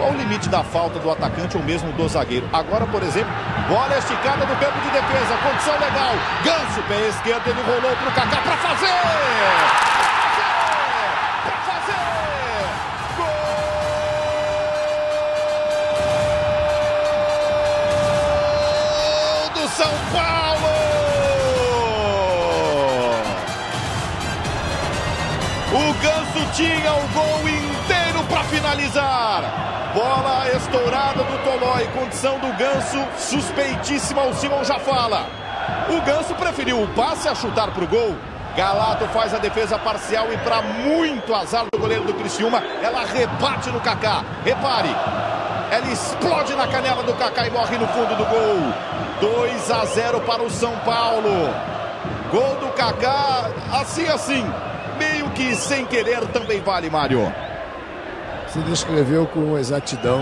Qual o limite da falta do atacante ou mesmo do zagueiro? Agora, por exemplo, bola esticada no campo de defesa, condição legal. Ganso, pé esquerdo, ele rolou pro Kaká para fazer! São Paulo! O Ganso tinha o gol inteiro para finalizar. Bola estourada do Tolói, condição do Ganso suspeitíssima, o Simon já fala. O Ganso preferiu o passe a chutar para o gol. Galato faz a defesa parcial e para muito azar do goleiro do Criciúma, ela rebate no Kaká. Repare, ela explode na canela do Kaká e morre no fundo do gol. 2 a 0 para o São Paulo. Gol do Kaká, assim assim, meio que sem querer também vale, Mário. Se descreveu com exatidão